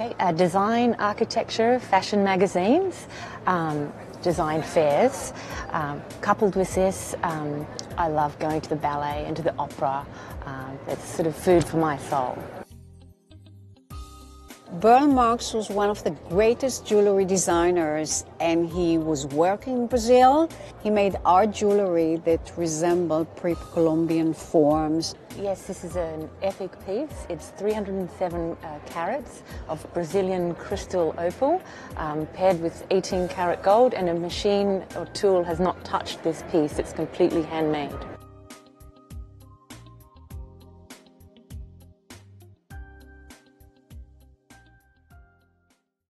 uh, design, architecture, fashion magazines, um, design fairs. Um, coupled with this, um, I love going to the ballet and to the opera. Um, it's sort of food for my soul. Burle Marx was one of the greatest jewelry designers and he was working in Brazil. He made art jewelry that resembled pre-Columbian forms. Yes, this is an epic piece. It's 307 uh, carats of Brazilian crystal opal um, paired with 18 carat gold and a machine or tool has not touched this piece. It's completely handmade.